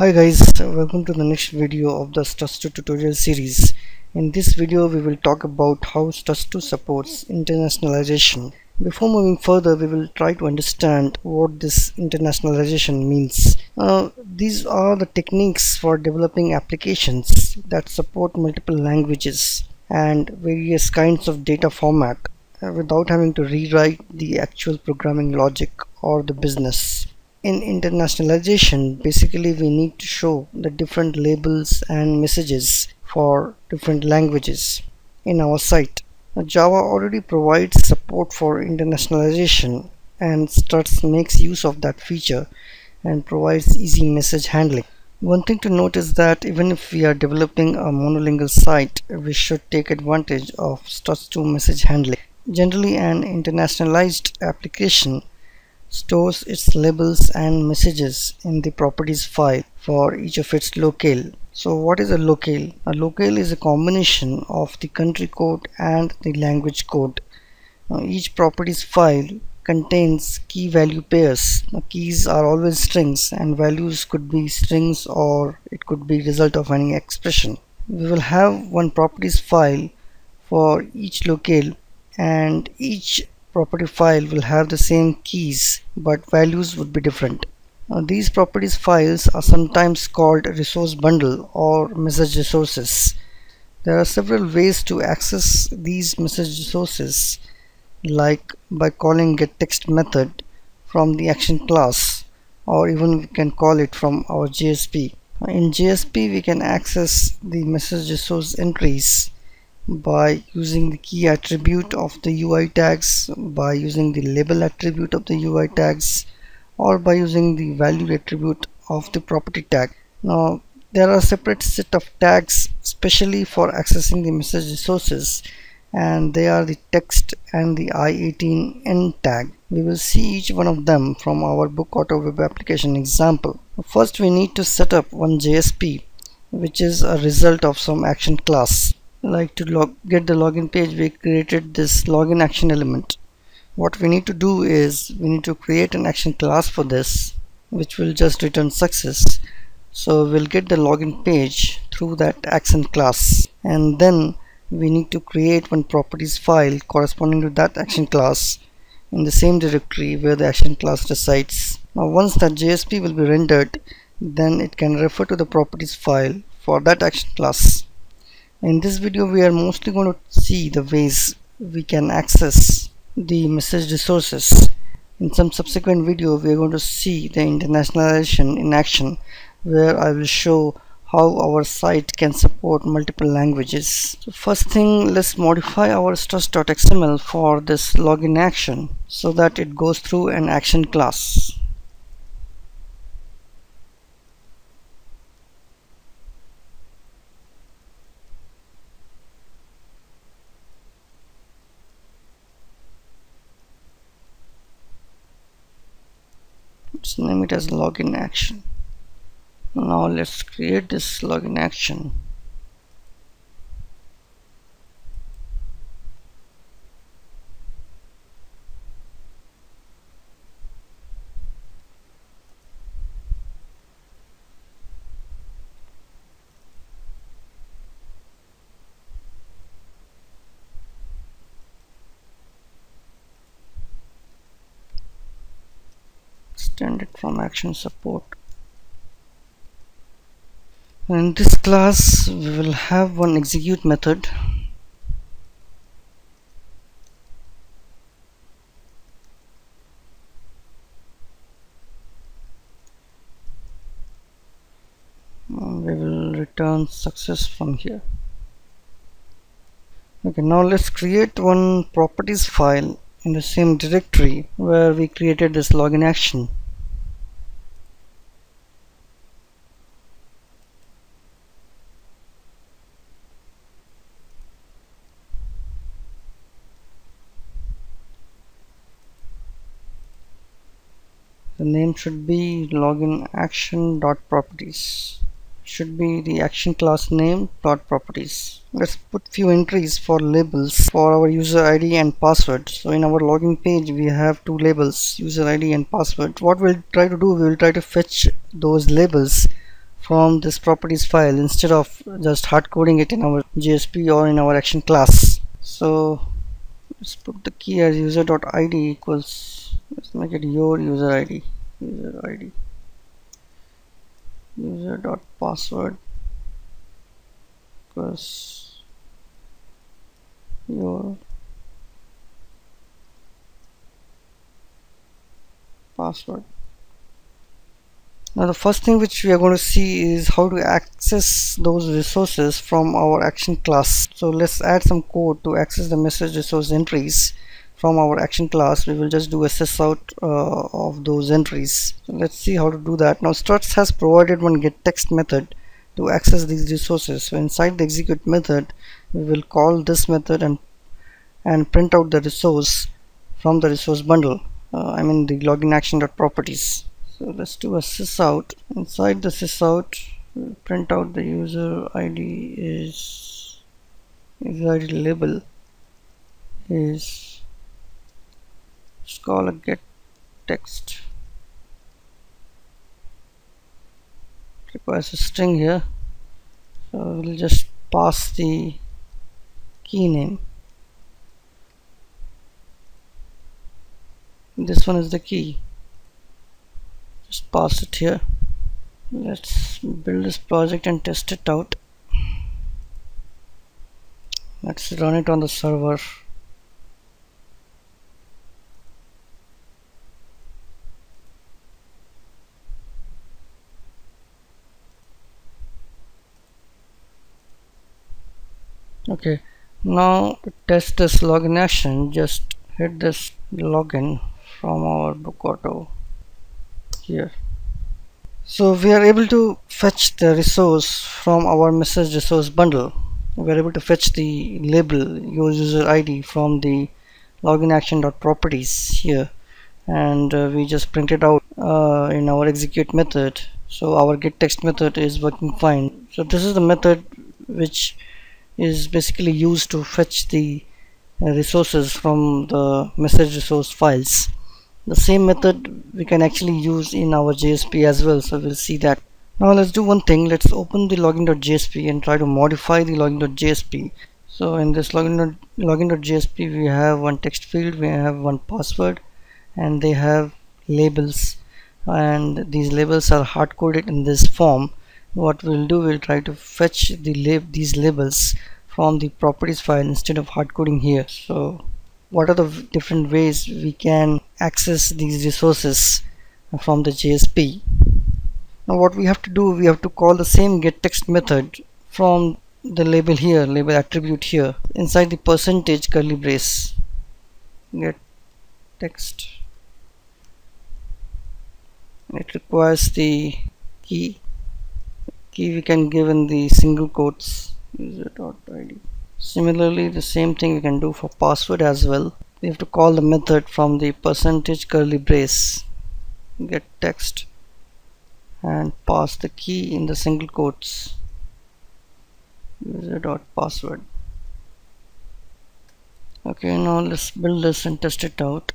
Hi guys, welcome to the next video of the Struts2 tutorial series. In this video we will talk about how Struts2 supports internationalization. Before moving further we will try to understand what this internationalization means. Uh, these are the techniques for developing applications that support multiple languages and various kinds of data format uh, without having to rewrite the actual programming logic or the business in internationalization basically we need to show the different labels and messages for different languages in our site. Now, Java already provides support for internationalization and Struts makes use of that feature and provides easy message handling. One thing to note is that even if we are developing a monolingual site we should take advantage of Struts2 message handling. Generally an internationalized application stores its labels and messages in the properties file for each of its locale. So what is a locale? A locale is a combination of the country code and the language code. Now, each properties file contains key value pairs. Now, keys are always strings and values could be strings or it could be result of any expression. We will have one properties file for each locale and each property file will have the same keys but values would be different. Now, these properties files are sometimes called resource bundle or message resources. There are several ways to access these message resources like by calling getText method from the action class or even we can call it from our JSP. In JSP we can access the message resource entries by using the key attribute of the UI tags, by using the label attribute of the UI tags, or by using the value attribute of the property tag. Now there are separate set of tags specially for accessing the message resources and they are the text and the i18n tag. We will see each one of them from our book auto web application example. First we need to set up one JSP which is a result of some action class like to log get the login page we created this login action element. What we need to do is we need to create an action class for this which will just return success. So we'll get the login page through that action class. And then we need to create one properties file corresponding to that action class in the same directory where the action class resides. Now once that JSP will be rendered then it can refer to the properties file for that action class in this video we are mostly going to see the ways we can access the message resources. In some subsequent video we are going to see the internationalization in action where I will show how our site can support multiple languages. So first thing let's modify our struts.xml for this login action so that it goes through an action class. Let's name it as login action. Now let's create this login action extended from action support. In this class we will have one execute method. We will return success from here. Okay now let's create one properties file in the same directory where we created this login action the name should be login action dot properties should be the action class name dot properties. Let's put few entries for labels for our user id and password. So in our login page we have two labels user id and password. What we'll try to do we will try to fetch those labels from this properties file instead of just hard coding it in our JSP or in our action class. So let's put the key as user.id equals let's make it your user id user id user dot password plus your password. Now the first thing which we are going to see is how to access those resources from our action class. So let's add some code to access the message resource entries from our action class. We will just do a sysout uh, of those entries. So let's see how to do that. Now struts has provided one get text method to access these resources. So inside the execute method we will call this method and and print out the resource from the resource bundle. Uh, I mean the login action properties so let's do a sysout inside the sysout print out the user id is user id label is let's call a get text. Requires a string here. So we'll just pass the key name. This one is the key. Just pass it here. Let's build this project and test it out. Let's run it on the server okay. Now test this login action. Just hit this login from our book auto here. So we are able to fetch the resource from our message resource bundle. We are able to fetch the label user id from the login action dot properties here. And uh, we just print it out uh, in our execute method. So our get text method is working fine. So this is the method which is basically used to fetch the resources from the message resource files. The same method we can actually use in our JSP as well so we'll see that. Now let's do one thing. Let's open the login.jsp and try to modify the login.jsp so in this login.jsp we have one text field we have one password and they have labels. And these labels are hard-coded in this form what we'll do we'll try to fetch the lab these labels from the properties file instead of hard coding here. So what are the different ways we can access these resources from the JSP now what we have to do we have to call the same get text method from the label here label attribute here inside the percentage curly brace. Get text. It requires the key key we can give in the single quotes user dot id Similarly, the same thing we can do for password as well. We have to call the method from the percentage curly brace, get text and pass the key in the single quotes user dot password. Okay, now let's build this and test it out.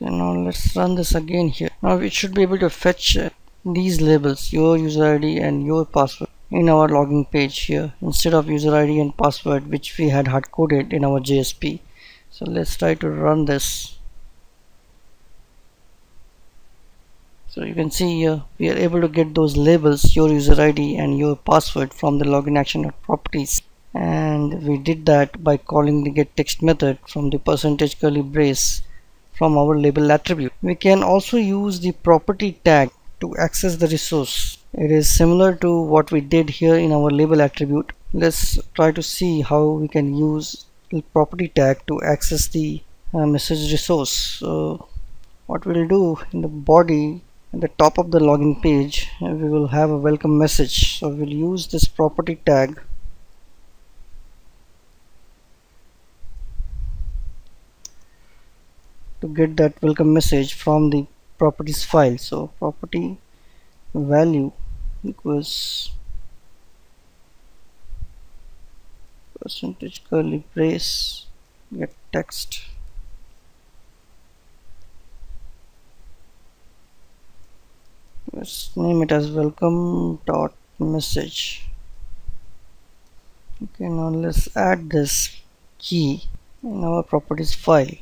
Now let's run this again here. Now we should be able to fetch uh, these labels your user id and your password in our login page here instead of user id and password which we had hard coded in our JSP so let's try to run this. So you can see here we are able to get those labels your user id and your password from the login action properties. And we did that by calling the get text method from the percentage curly brace from our label attribute. We can also use the property tag to access the resource. It is similar to what we did here in our label attribute. Let's try to see how we can use the property tag to access the uh, message resource. So what we'll do in the body at the top of the login page we will have a welcome message. So we'll use this property tag to get that welcome message from the properties file. So property value equals percentage curly brace get text. Let's name it as welcome dot message. Okay now let's add this key in our properties file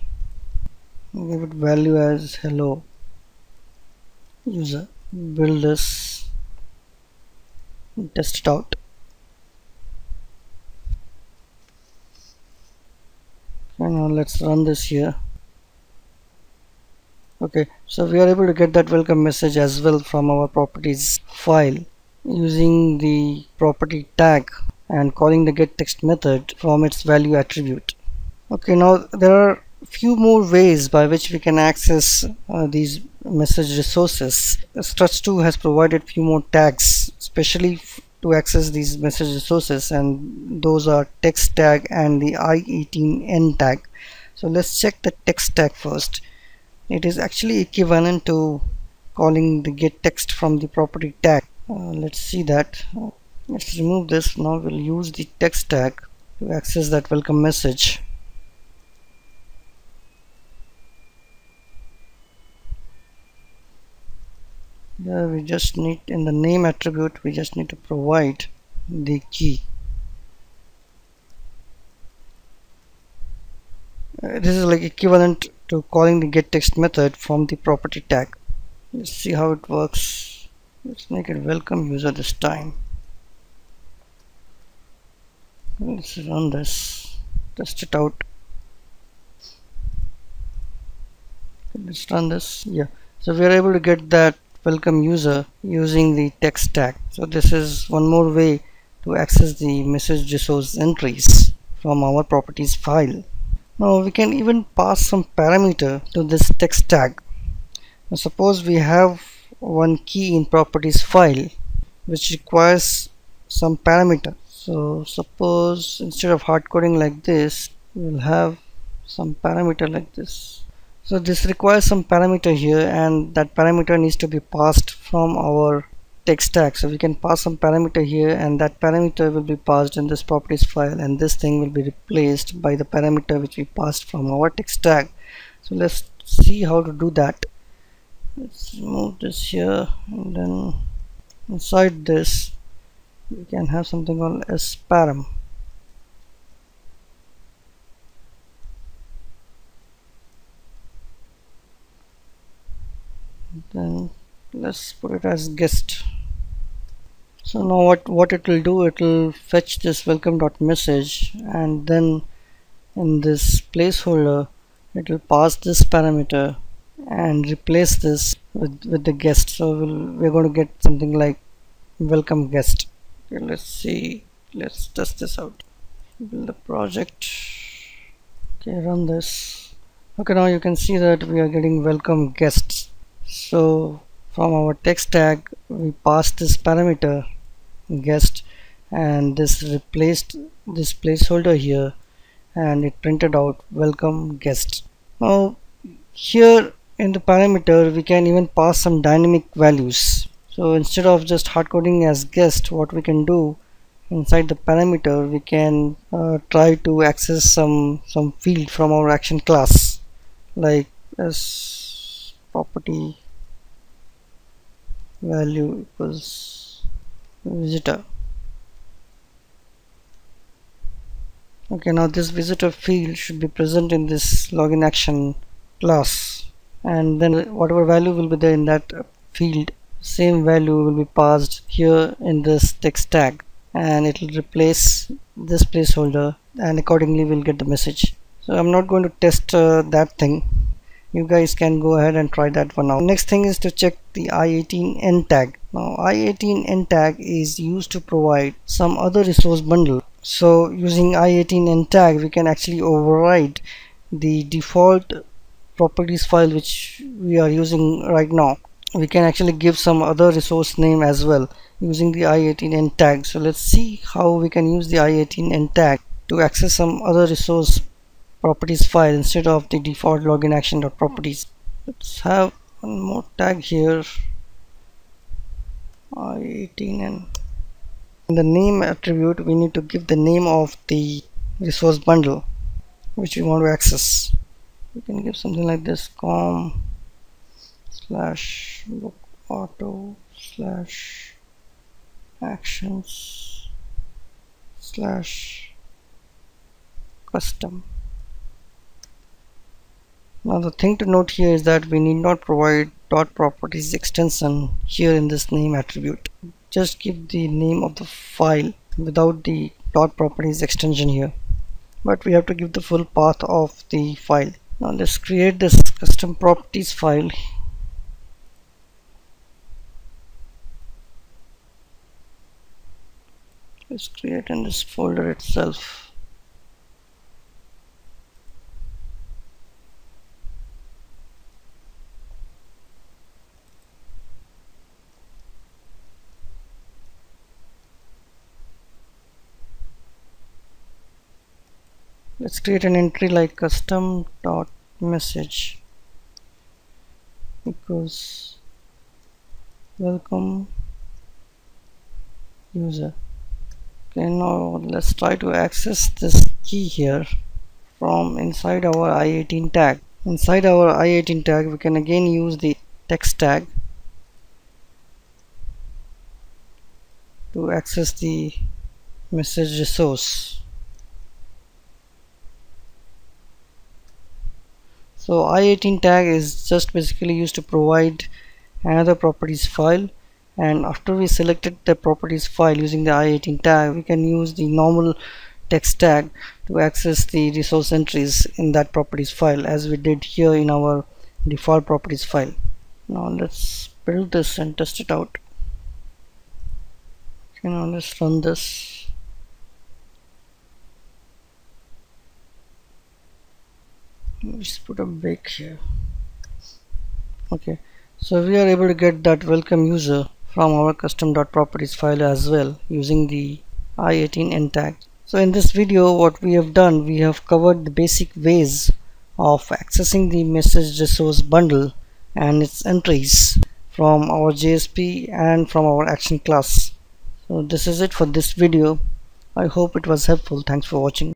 give it value as hello. User build this test it out okay now let's run this here. Okay so we are able to get that welcome message as well from our properties file. Using the property tag and calling the get text method from its value attribute. Okay now there are few more ways by which we can access uh, these message resources. Struts2 has provided few more tags especially to access these message resources and those are text tag and the i18n tag. So let's check the text tag first. It is actually equivalent to calling the get text from the property tag. Uh, let's see that. Let's remove this. Now we'll use the text tag to access that welcome message here we just need in the name attribute we just need to provide the key. Uh, this is like equivalent to calling the get text method from the property tag. Let's see how it works. Let's make it welcome user this time. Let's run this. Test it out. Let's run this. Yeah. So we are able to get that welcome user using the text tag so this is one more way to access the message resource entries from our properties file. Now we can even pass some parameter to this text tag. Now suppose we have one key in properties file which requires some parameter. So suppose instead of hard coding like this we'll have some parameter like this so this requires some parameter here and that parameter needs to be passed from our text tag so we can pass some parameter here and that parameter will be passed in this properties file and this thing will be replaced by the parameter which we passed from our text tag so let's see how to do that. Let's move this here and then inside this we can have something called as Hmm. let's put it as guest. So now what what it will do it will fetch this welcome dot message and then in this placeholder it will pass this parameter and replace this with, with the guest. So we'll, we're going to get something like welcome guest. Okay let's see. Let's test this out. Build a project. Okay run this. Okay now you can see that we are getting welcome guests so from our text tag we passed this parameter guest and this replaced this placeholder here and it printed out welcome guest. Now here in the parameter we can even pass some dynamic values. So instead of just hard coding as guest what we can do inside the parameter we can uh, try to access some some field from our action class. Like as property value equals visitor. Okay now this visitor field should be present in this login action class. And then whatever value will be there in that field same value will be passed here in this text tag. And it will replace this placeholder and accordingly we'll get the message. So I'm not going to test uh, that thing you guys can go ahead and try that for now. Next thing is to check the i18n tag. Now i18n tag is used to provide some other resource bundle. So using i18n tag we can actually override the default properties file which we are using right now. We can actually give some other resource name as well using the i18n tag. So let's see how we can use the i18n tag to access some other resource properties file instead of the default login action properties. Let's have one more tag here. I18 and in the name attribute we need to give the name of the resource bundle which we want to access. We can give something like this com slash book auto slash actions slash custom now the thing to note here is that we need not provide dot properties extension here in this name attribute. Just give the name of the file without the dot properties extension here. But we have to give the full path of the file. Now let's create this custom properties file. Let's create in this folder itself let's create an entry like custom dot message. Equals welcome user. Okay now let's try to access this key here from inside our i18 tag. Inside our i18 tag we can again use the text tag to access the message resource so i18 tag is just basically used to provide another properties file. And after we selected the properties file using the i18 tag we can use the normal text tag to access the resource entries in that properties file as we did here in our default properties file. Now let's build this and test it out. Okay now let's run this let's put a break here. Okay. So we are able to get that welcome user from our custom.properties file as well using the i18n tag so in this video what we have done we have covered the basic ways of accessing the message resource bundle and its entries from our JSP and from our action class. So this is it for this video. I hope it was helpful. Thanks for watching